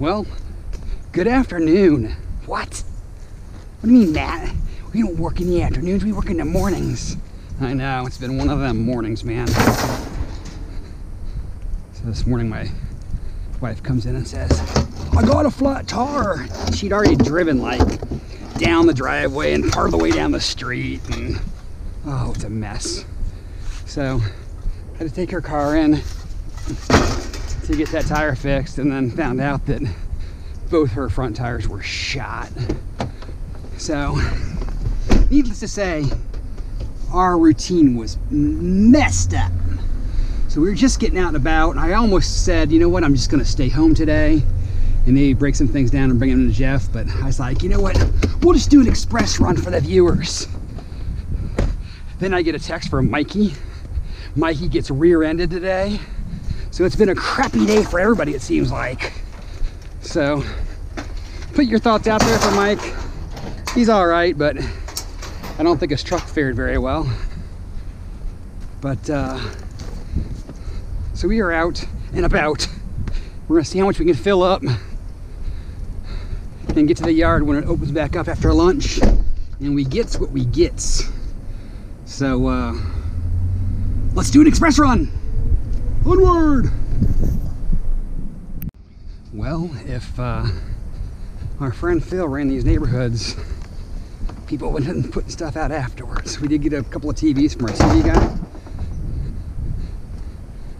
Well, good afternoon. What? What do you mean, Matt? We don't work in the afternoons, we work in the mornings. I know, it's been one of them mornings, man. So this morning, my wife comes in and says, I got a flat tire. She'd already driven like down the driveway and part of the way down the street. And oh, it's a mess. So I had to take her car in to get that tire fixed and then found out that both her front tires were shot. So, needless to say, our routine was messed up. So we were just getting out and about, and I almost said, you know what, I'm just gonna stay home today and maybe break some things down and bring them to Jeff, but I was like, you know what, we'll just do an express run for the viewers. Then I get a text from Mikey. Mikey gets rear-ended today. So it's been a crappy day for everybody, it seems like. So put your thoughts out there for Mike. He's all right, but I don't think his truck fared very well. But uh, so we are out and about. We're gonna see how much we can fill up and get to the yard when it opens back up after lunch. And we gets what we gets. So uh, let's do an express run. Onward! Well, if uh, our friend Phil ran these neighborhoods, people wouldn't put stuff out afterwards. We did get a couple of TVs from our TV guy.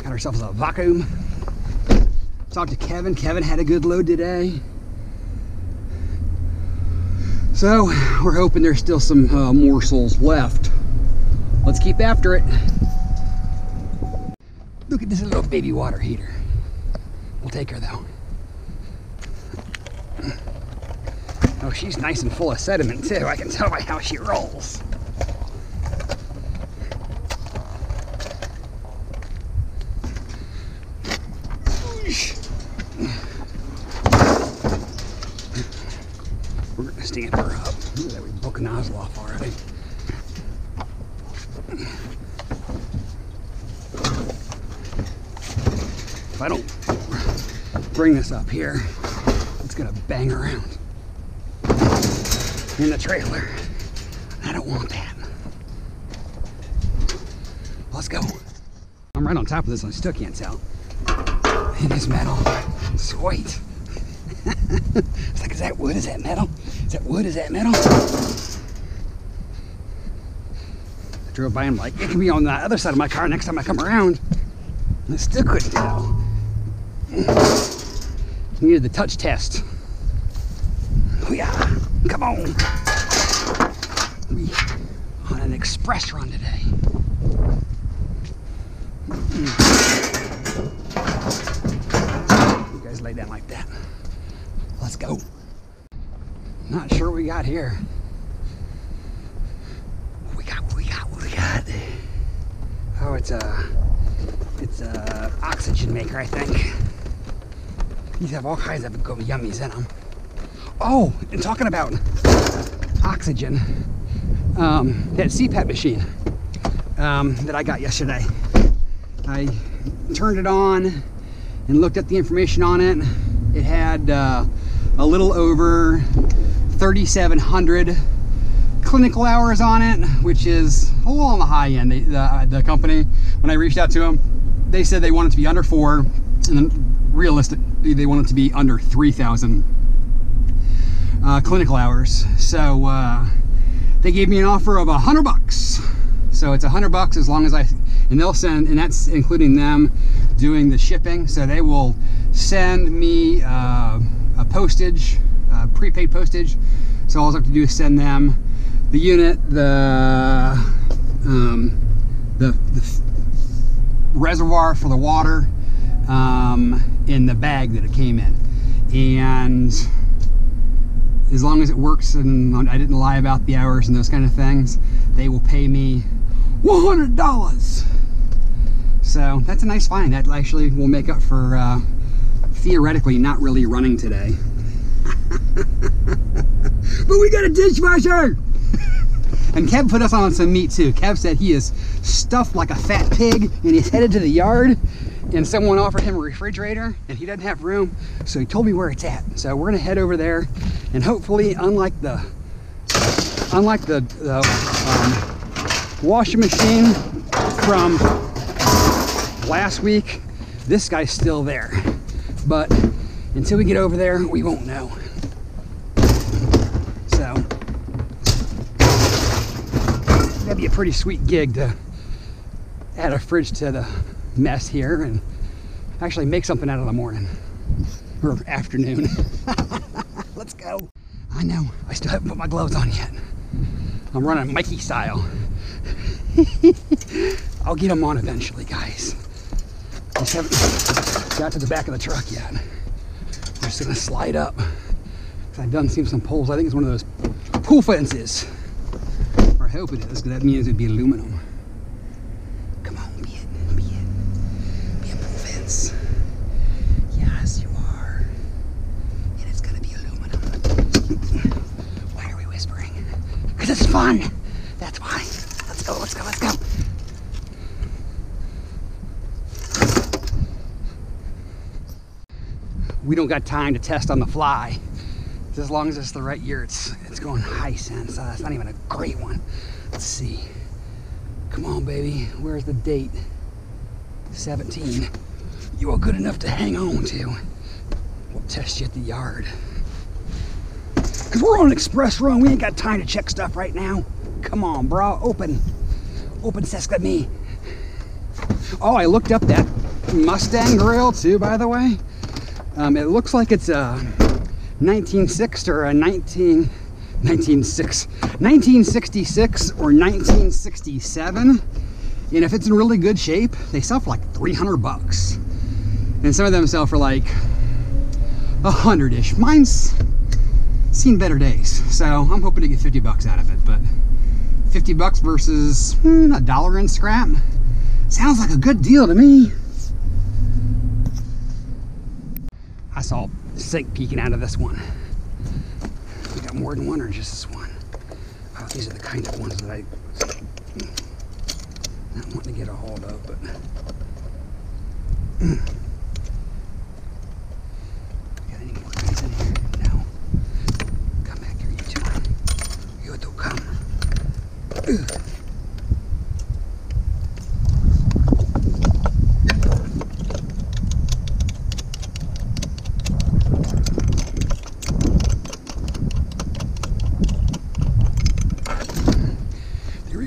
Got ourselves a vacuum. Talked to Kevin. Kevin had a good load today. So we're hoping there's still some uh, morsels left. Let's keep after it. Look at this little baby water heater. We'll take her though. Oh, she's nice and full of sediment too. I can tell by how she rolls. We're gonna stand her up. Look at that, we broke nozzle off already. If I don't bring this up here, it's gonna bang around in the trailer. I don't want that. Let's go. I'm right on top of this I still can't tell. It is metal. Sweet. it's like, is that wood? Is that metal? Is that wood? Is that metal? I drove by and I'm like, it can be on the other side of my car next time I come around. I still couldn't tell. Needed the touch test. Oh yeah, come on. We on an express run today. You guys lay down like that. Let's go. Not sure we got here. We got, we got, we got. Oh, it's a, it's a oxygen maker, I think. These have all kinds of go yummies in them. Oh, and talking about oxygen, um, that CPAP machine um, that I got yesterday. I turned it on and looked at the information on it. It had uh, a little over 3,700 clinical hours on it, which is a little on the high end. The, the company, when I reached out to them, they said they wanted to be under four, and then realistically, they want it to be under 3,000 uh, clinical hours. So uh, they gave me an offer of a hundred bucks. So it's a hundred bucks as long as I, and they'll send, and that's including them doing the shipping. So they will send me uh, a postage, uh, prepaid postage. So all I have to do is send them the unit, the um, the, the reservoir for the water, um, in the bag that it came in, and as long as it works and I didn't lie about the hours and those kind of things, they will pay me $100. So that's a nice find. That actually will make up for uh, theoretically not really running today. but we got a dishwasher! and Kev put us on some meat too. Kev said he is stuffed like a fat pig and he's headed to the yard and someone offered him a refrigerator and he doesn't have room so he told me where it's at. So we're gonna head over there and hopefully unlike the unlike the, the um, washing machine from last week this guy's still there. But until we get over there we won't know. So that'd be a pretty sweet gig to add a fridge to the mess here and actually make something out of the morning or afternoon. Let's go. I know, I still haven't put my gloves on yet. I'm running Mikey style. I'll get them on eventually, guys. Just haven't got to the back of the truck yet. I'm just gonna slide up. I've done seen some poles. I think it's one of those pool fences. Or I hope it is, because that means it'd be aluminum. fun. That's why. Let's go, let's go, let's go. We don't got time to test on the fly. As long as it's the right year, it's it's going high sense. It's not even a great one. Let's see. Come on, baby. Where's the date? 17. You are good enough to hang on to. We'll test you at the yard. Because we're on an express run. We ain't got time to check stuff right now. Come on, bro. Open. Open Seska me. Oh, I looked up that Mustang grill too, by the way. Um, it looks like it's a 1906 or a 19, 1906, 1966 or 1967. And if it's in really good shape, they sell for like 300 bucks. And some of them sell for like a hundred-ish. Mine's seen better days. So I'm hoping to get 50 bucks out of it, but 50 bucks versus hmm, a dollar in scrap sounds like a good deal to me. Saw sink peeking out of this one. We got more than one or just this one? Oh, these are the kind of ones that I not wanting to get a hold of, but.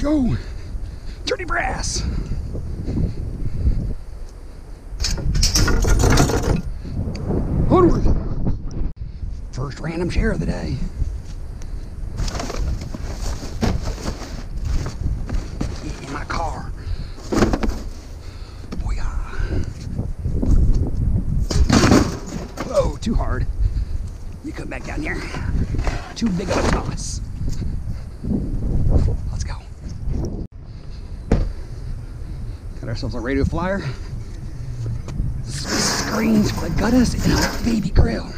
go. Dirty brass. Onward. First share of the day. In my car. Oh. Whoa, too hard. You come back down here. Too big of a toss. Let's go. Got ourselves a radio flyer. Screens for the gutters and a baby grill.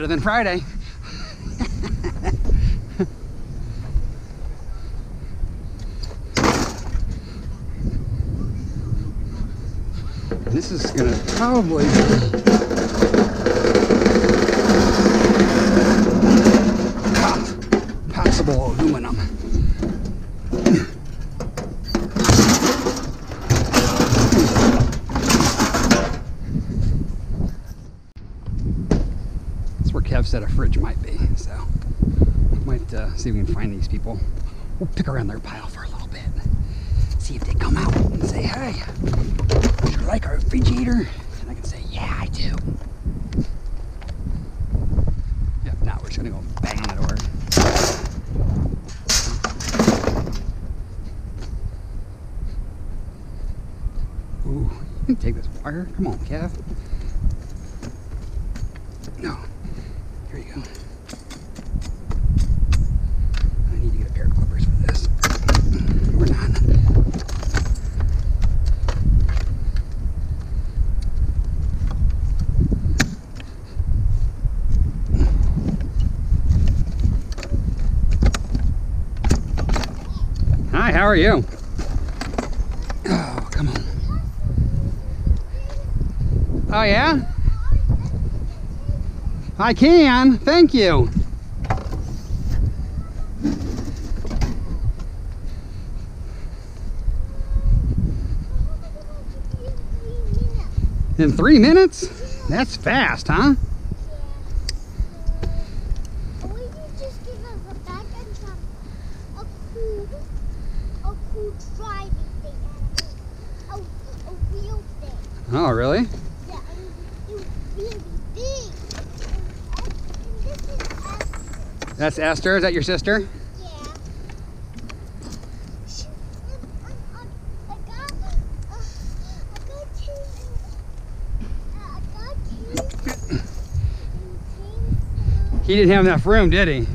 Better than Friday. this is gonna probably aluminum. That's where Kev said a fridge might be, so might uh, see if we can find these people. We'll pick around their pile for a little bit. See if they come out and say, hey, would you like our refrigerator? And I can say, yeah, I do. If not, we're just gonna go bang on the door. Ooh, take this wire. Come on, Kev. No. Here you go. I need to get a pair of clippers for this. We're not. Are you? Oh, come on. Oh, yeah? I can. Thank you. In three minutes? That's fast, huh? Oh, really? Yeah, it was really big. And, and this is Esther. That's Esther. Is that your sister? Yeah. He didn't have enough room, did he?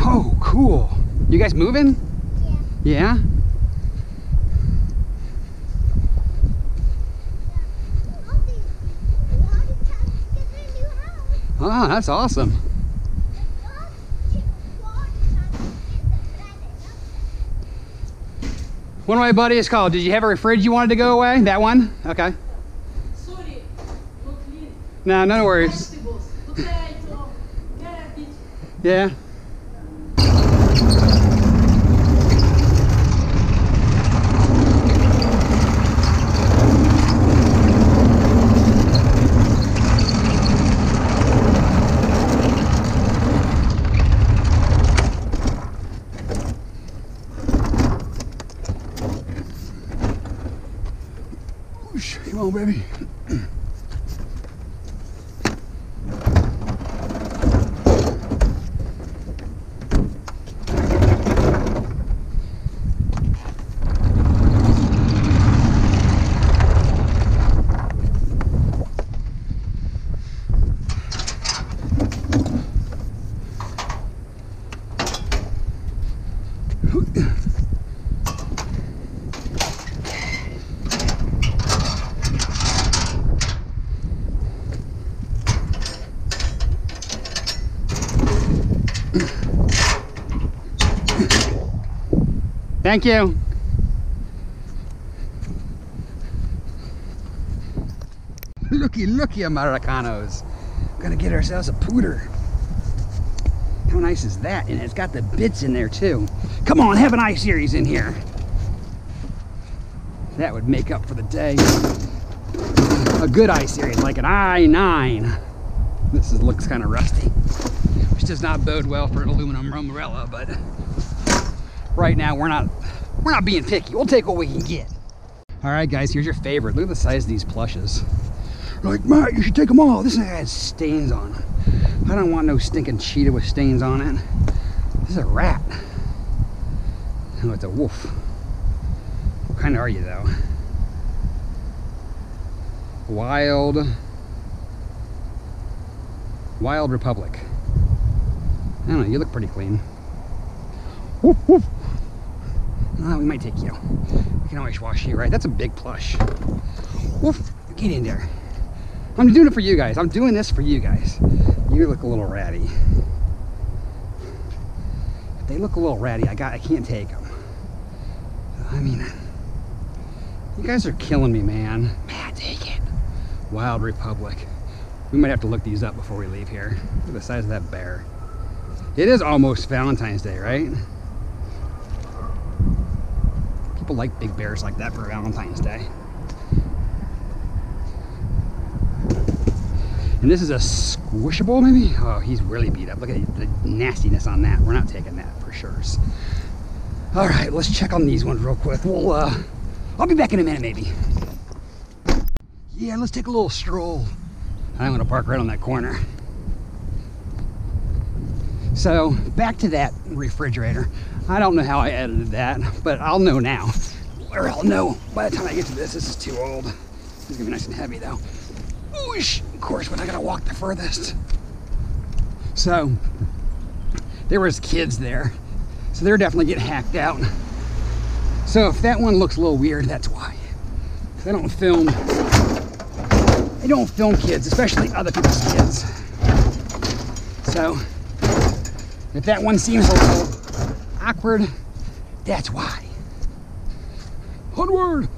Oh, cool. You guys moving? Yeah. Yeah? All these, all the time to get their new house. Oh, that's awesome. All the all the time to get them, but I didn't know. One of my buddies called. Did you have a fridge you wanted to go away? That one? Okay. Sorry, not clean. No, no worries. Vegetables, potato, cabbage. Yeah. Whoosh, Thank you. Looky, looky, Americanos. Gonna get ourselves a pooter. How nice is that? And it's got the bits in there too. Come on, have an I series in here. That would make up for the day. A good I series, like an i9. This is, looks kind of rusty, which does not bode well for an aluminum umbrella, but right now we're not we're not being picky. We'll take what we can get. All right, guys, here's your favorite. Look at the size of these plushes. Like, Matt, you should take them all. This thing has stains on it. I don't want no stinking cheetah with stains on it. This is a rat. No, it's a wolf. What kind are you, though? Wild. Wild Republic. I don't know, you look pretty clean. Woof, woof. Uh, we might take you. We can always wash you, right? That's a big plush. Woof, get in there. I'm doing it for you guys. I'm doing this for you guys. You look a little ratty. If they look a little ratty, I got. I can't take them. I mean, you guys are killing me, man. Man, take it. Wild Republic. We might have to look these up before we leave here. Look at the size of that bear. It is almost Valentine's Day, right? People like big bears like that for Valentine's Day. And this is a squishable, maybe? Oh, he's really beat up. Look at the nastiness on that. We're not taking that for sure. All right, let's check on these ones real quick. We'll, uh, I'll be back in a minute, maybe. Yeah, let's take a little stroll. I'm gonna park right on that corner. So back to that refrigerator. I don't know how I edited that, but I'll know now. Or I'll know by the time I get to this. This is too old. It's gonna be nice and heavy though. Whoosh! Of course, when I gotta walk the furthest. So there was kids there, so they're definitely getting hacked out. So if that one looks a little weird, that's why. I don't film. I don't film kids, especially other people's kids. So if that one seems a little awkward, that's why. Onward!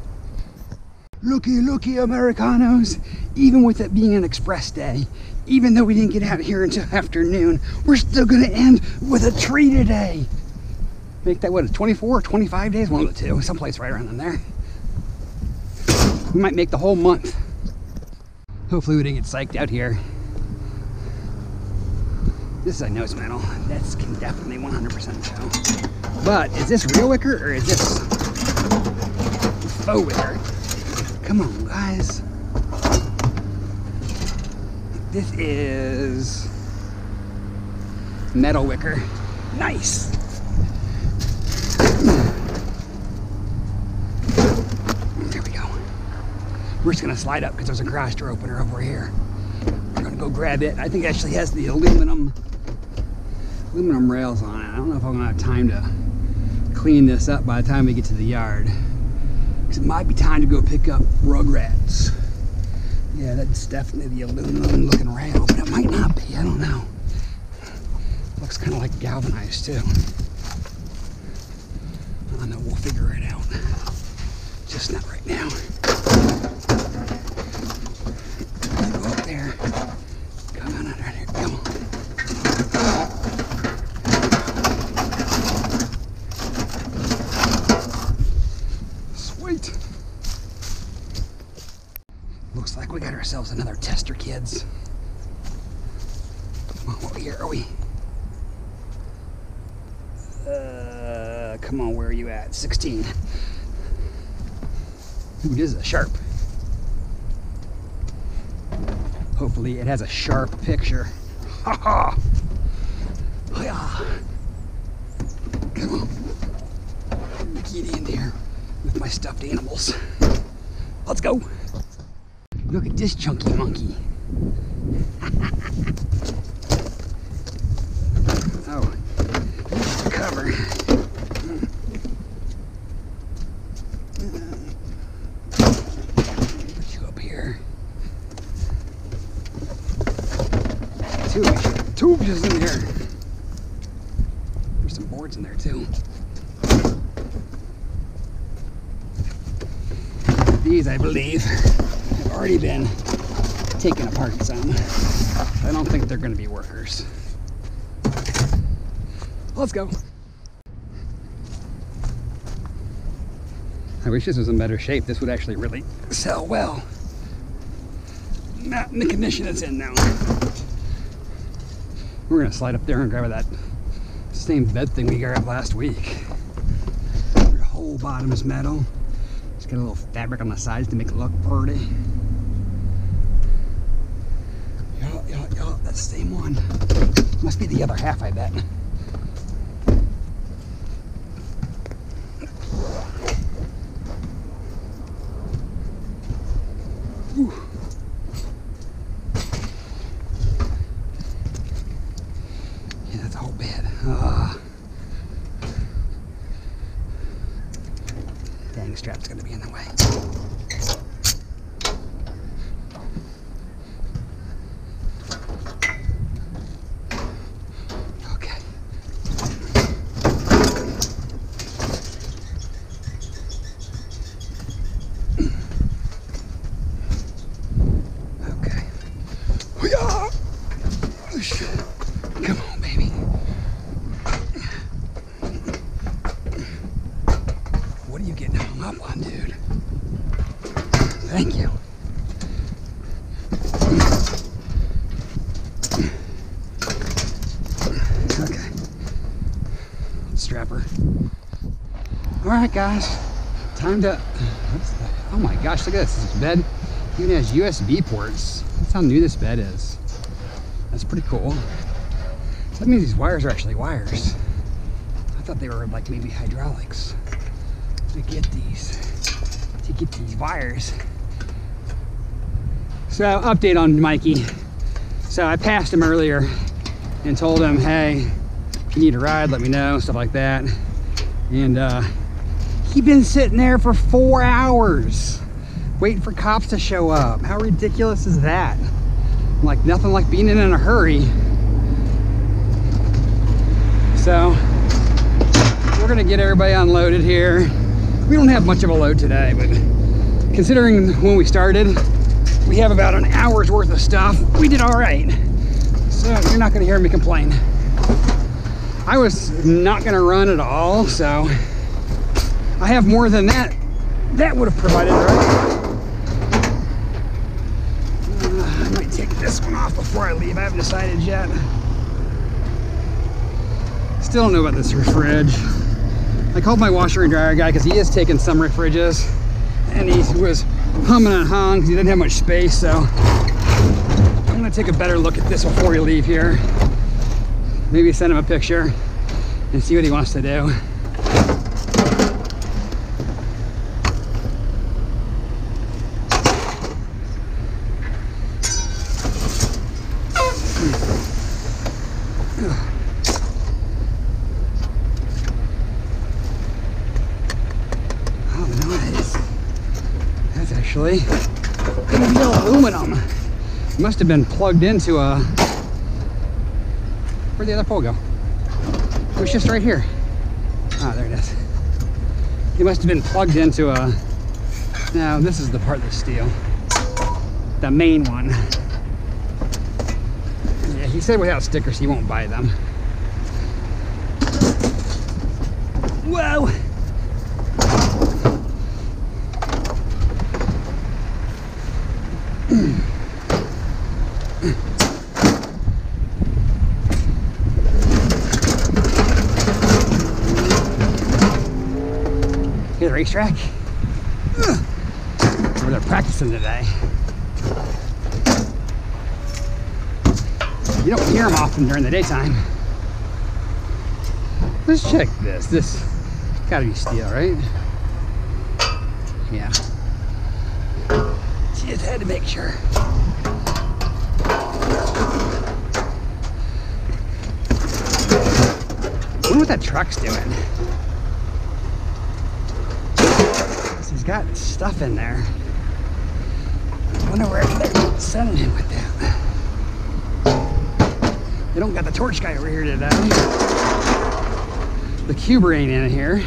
Looky, looky, Americanos. Even with it being an express day, even though we didn't get out here until afternoon, we're still gonna end with a tree today. Make that what, 24 or 25 days? One of the two, someplace right around in there. We might make the whole month. Hopefully we didn't get psyched out here. This is a nose metal. That's can definitely 100% show. But is this real wicker or is this faux wicker? Come on, guys. This is metal wicker. Nice. There we go. We're just gonna slide up because there's a garage door opener over here. We're gonna go grab it. I think it actually has the aluminum aluminum rails on it. I don't know if I'm gonna have time to clean this up by the time we get to the yard. 'Cause it might be time to go pick up Rugrats. Yeah, that's definitely the aluminum looking rail, but it might not be. I don't know. Looks kind of like galvanized too. I know. We'll figure it out. Just not right now. Go up there. Come on under there. Come on. Sweet. Looks like we got ourselves another tester, kids. Come on, what year are we? Uh, come on, where are you at? 16. Ooh, this is a sharp. Hopefully it has a sharp picture. Ha ha! Hi-ya. Come on. Get in there with my stuffed animals. Let's go. Look at this chunky monkey. oh, this is the cover. Put you up here. Two, two just in here. There's some boards in there too. These, I believe, have already been taken apart some. I don't think they're going to be workers. Let's go. I wish this was in better shape. This would actually really sell well. Not in the condition it's in now. We're gonna slide up there and grab that same bed thing we grabbed last week. The whole bottom is metal. Just got a little fabric on the sides to make it look pretty. Yeah, yeah, yeah, that's the same one. Must be the other half, I bet. Ooh. Yeah, that's a whole bed. Ah. Dang strap's gonna be in the way. Okay. Okay. Hoo-yah! Whoosh. Come on, baby. What are you getting hung up on, dude? Thank you. Okay. Strapper. Guys. Time to. Oh my gosh! Look at this. This bed even has USB ports. That's how new this bed is. That's pretty cool. So that means these wires are actually wires. I thought they were like maybe hydraulics. To get these, to get these wires. So update on Mikey. So I passed him earlier and told him, hey, if you need a ride, let me know, stuff like that. And uh, he been sitting there for four hours. waiting for cops to show up. How ridiculous is that? Like nothing like being in a hurry. So we're gonna get everybody unloaded here. We don't have much of a load today, but considering when we started, we have about an hour's worth of stuff. We did all right. So you're not gonna hear me complain. I was not gonna run at all, so I have more than that. That would have provided, right? Uh, I might take this one off before I leave. I haven't decided yet. Still don't know about this fridge. I called my washer and dryer guy because he is taking some fridges and he was humming and hawing because he didn't have much space. So I'm gonna take a better look at this before we leave here. Maybe send him a picture and see what he wants to do. Oh, no, that is. That's actually gonna be aluminum. Must have been plugged into a. Where'd the other pole go? It was just right here. Ah, there it is. It must have been plugged into a. Now, this is the part that's steel. The main one. Yeah, he said without stickers he won't buy them. Whoa! Where they're practicing today. You don't hear them often during the daytime. Let's check this. This gotta be steel, right? Yeah. Just had to make sure. wonder what that truck's doing. Got stuff in there. I wonder where they're sending him with that. They don't got the torch guy over here today. The cuber ain't in here.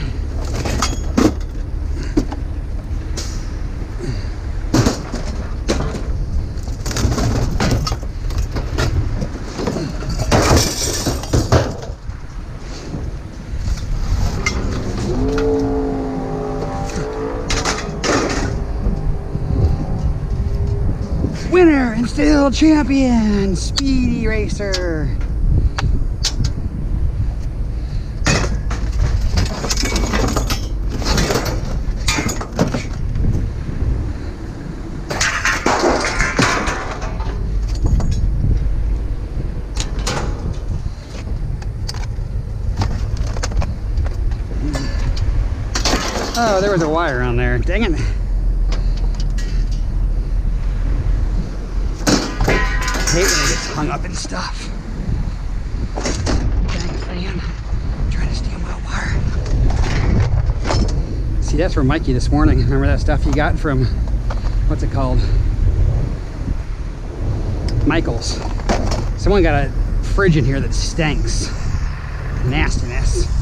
Still champion, Speedy Racer. Oh, there was a wire on there. Dang it. Hate when hung up in stuff. Trying to steal my wire. See, that's from Mikey this morning. Remember that stuff you got from, what's it called? Michael's. Someone got a fridge in here that stinks. Nastiness.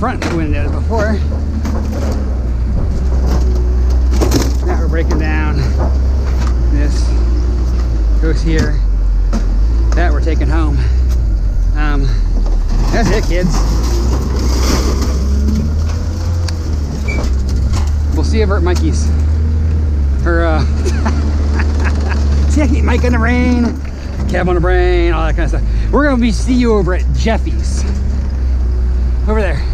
Front windows before. Now we're breaking down. This goes here. That we're taking home. Um, that's it, kids. We'll see you over at Mikey's. Her, uh, see, Mike in the rain, Kev on the brain, all that kind of stuff. We're gonna be see you over at Jeffy's. Over there.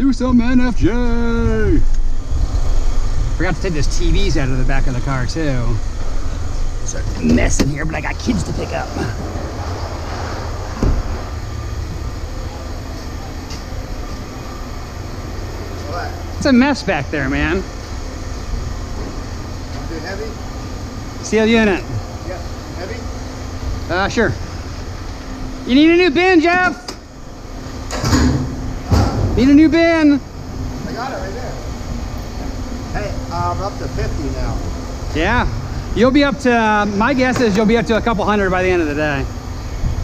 Let's do some NFJ. Forgot to take those TVs out of the back of the car too. It's a mess in here, but I got kids to pick up. What? It's a mess back there, man. Too heavy? Steel unit. Yeah. Heavy? Uh, sure. You need a new bin, Jeff? Need a new bin. I got it right there. Hey, I'm up to 50 now. Yeah. You'll be up to, my guess is you'll be up to a couple hundred by the end of the day.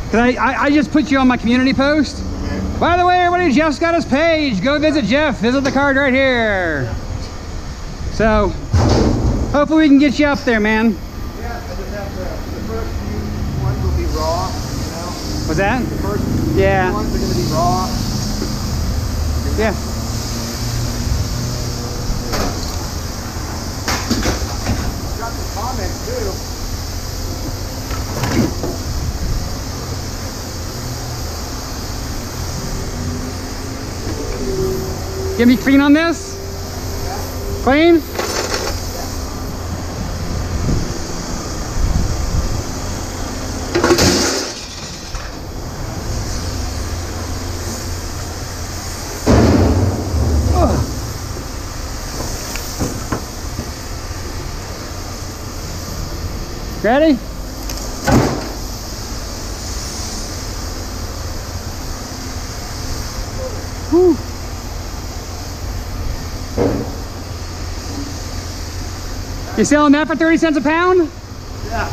Cause I, I, I just put you on my community post. Okay. By the way, everybody, Jeff's got his page. Go visit Jeff. Visit the card right here. So, hopefully we can get you up there, man. Yeah, I just have to, the first few ones will be raw, you know? What's that? The first Yeah. ones are going to be raw. Yeah. Got comments too. Get me clean on this? Clean? Ready? Whew. You selling that for 30 cents a pound? Yeah.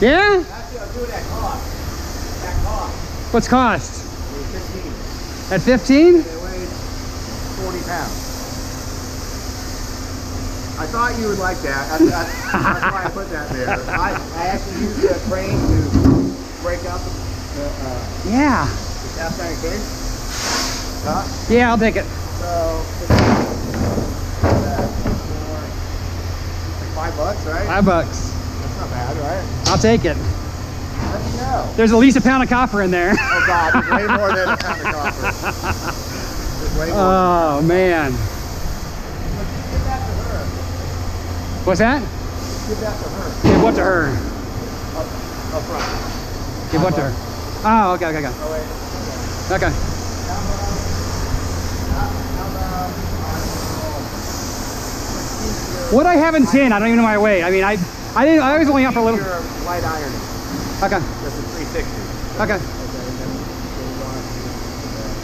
Yeah? Actually, I'll do it cost. At cost. What's cost? 15. At 15? They weigh 40 pounds. I thought you would like that. That's, that's, that's why I put that there. I, I actually used a crane to break up the, uh, Yeah. the cast iron case. Huh? Yeah, I'll take it. So, it's, uh, for like five bucks, right? Five bucks. That's not bad, right? I'll take it. Let me know. There's at least a pound of copper in there. Oh God, there's way more than a pound of copper. There's way more. Oh, man. Give that to her. What's that? Give that to her. Give what to her? Up, up front. Give what to her? Oh, okay, okay, okay. Oh wait. Okay. How about, how, how about I, What I have in tin, I don't even know my weight. I mean, I I didn't. I was only out for a little. Light iron, Okay, just a 360. okay. Okay, and then goes on to, uh,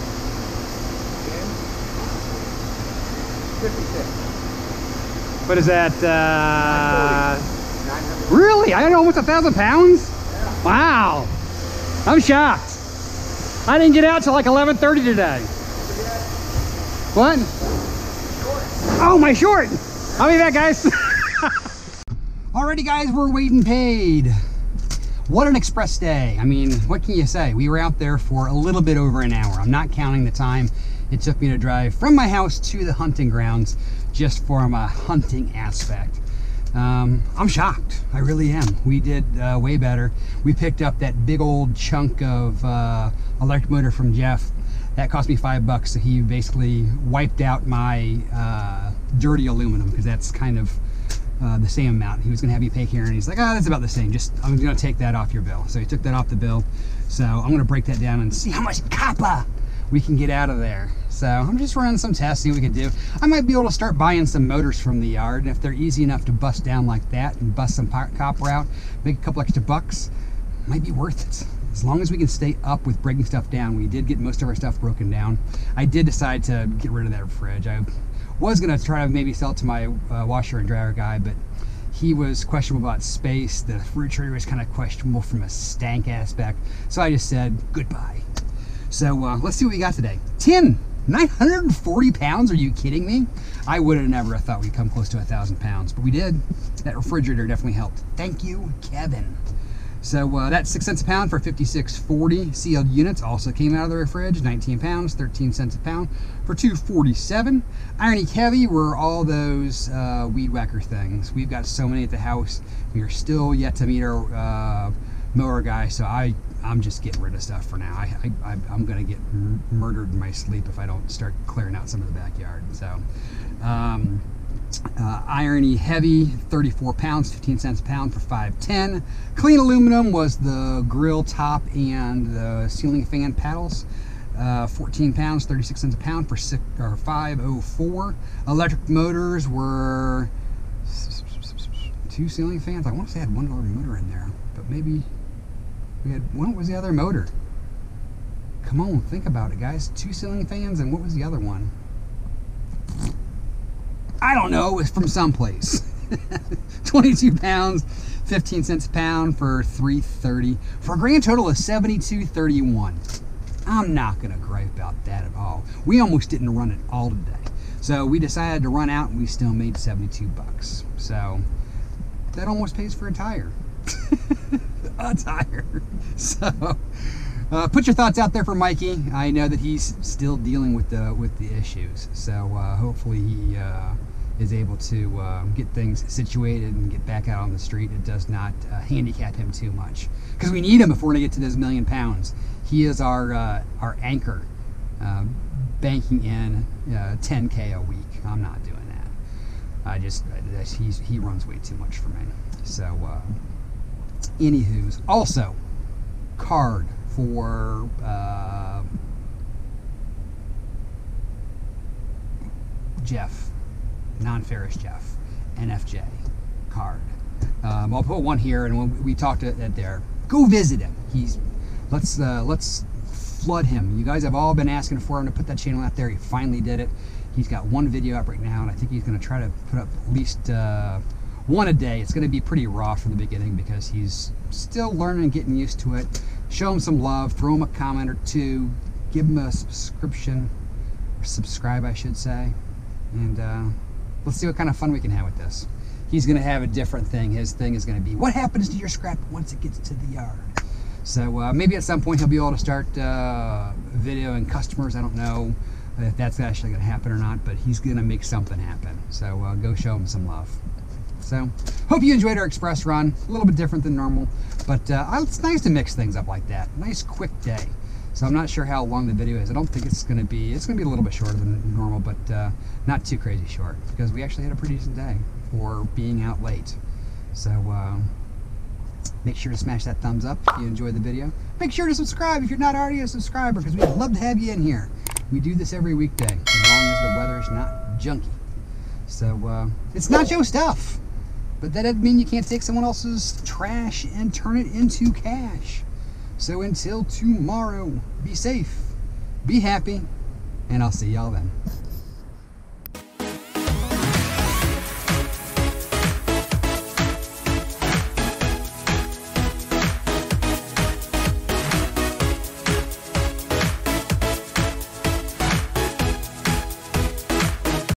56. What is that? Uh, 900. really? I don't know, almost a thousand pounds. Wow. I'm shocked. I didn't get out till like 11:30 today. What? Oh, my short. I'll be back, guys. Alrighty, guys, we're waiting paid. What an express day. I mean, what can you say? We were out there for a little bit over an hour. I'm not counting the time it took me to drive from my house to the hunting grounds just from a hunting aspect. Um, I'm shocked. I really am. We did uh, way better. We picked up that big old chunk of uh, electric motor from Jeff. That cost me five bucks. So he basically wiped out my uh, dirty aluminum because that's kind of uh, the same amount. He was going to have me pay here, and He's like, oh, that's about the same. Just I'm going to take that off your bill. So he took that off the bill. So I'm going to break that down and see how much copper we can get out of there. So I'm just running some tests, see what we can do. I might be able to start buying some motors from the yard. And if they're easy enough to bust down like that and bust some copper out, make a couple extra bucks, might be worth it. As long as we can stay up with breaking stuff down. We did get most of our stuff broken down. I did decide to get rid of that fridge. I was gonna try to maybe sell it to my uh, washer and dryer guy, but he was questionable about space. The refrigerator was kind of questionable from a stank aspect. So I just said goodbye. So uh, let's see what we got today. Tin, 940 pounds. Are you kidding me? I would have never thought we'd come close to a thousand pounds, but we did. That refrigerator definitely helped. Thank you, Kevin. So uh, that's six cents a pound for 56.40. Sealed units also came out of the fridge, 19 pounds, 13 cents a pound for 247. Irony heavy were all those uh, weed whacker things. We've got so many at the house. We are still yet to meet our uh, mower guy, so I I'm just getting rid of stuff for now. I, I I'm gonna get m- murdered in my sleep if I don't start clearing out some of the backyard. So. Um, uh, irony heavy, 34 pounds, 15 cents a pound for 510. Clean aluminum was the grill top and the ceiling fan paddles. Uh, 14 pounds, 36 cents a pound for six, or 504. Electric motors were two ceiling fans. I want to say I had one other motor in there, but maybe we had what was the other motor? Come on, think about it, guys. Two ceiling fans, and what was the other one? I don't know, it's from someplace. 22 pounds, 15 cents a pound for 330 for a grand total of 72.31. I'm not gonna gripe about that at all. We almost didn't run it all today. So we decided to run out and we still made 72 bucks. So that almost pays for a tire. a tire. So uh, put your thoughts out there for Mikey. I know that he's still dealing with the with the issues. So uh, hopefully he uh, is able to uh, get things situated and get back out on the street. It does not uh, handicap him too much because we need him if we're going to get to those million pounds. He is our our anchor, uh, banking in uh, 10k a week. I'm not doing that. I just he runs way too much for me. So, uh, anywho's also card for. Uh, Jeff, non-Ferrous Jeff, NFJ card. Um, I'll put one here, and when we talked at, there, go visit him. He's let's uh, let's flood him. You guys have all been asking for him to put that channel out there. He finally did it. He's got one video up right now, and I think he's going to try to put up at least uh, one a day. It's going to be pretty raw from the beginning because he's still learning and getting used to it. Show him some love, throw him a comment or two, give him a subscription, or subscribe, I should say, and uh, let's see what kind of fun we can have with this. He's going to have a different thing. His thing is going to be what happens to your scrap once it gets to the yard. So uh, maybe at some point he'll be able to start uh, videoing customers. I don't know if that's actually going to happen or not, but he's going to make something happen. So uh, go show him some love. So hope you enjoyed our express run. A little bit different than normal, but uh, it's nice to mix things up like that. Nice quick day. So I'm not sure how long the video is. I don't think it's going to be. It's going to be a little bit shorter than normal, but uh, not too crazy short because we actually had a pretty decent day for being out late. So. Uh, Make sure to smash that thumbs up if you enjoyed the video. Make sure to subscribe if you're not already a subscriber because we'd love to have you in here. We do this every weekday as long as the weather is not junky. So uh, it's Nacho Stuff, but that doesn't mean you can't take someone else's trash and turn it into cash. So until tomorrow, be safe, be happy, and I'll see y'all then.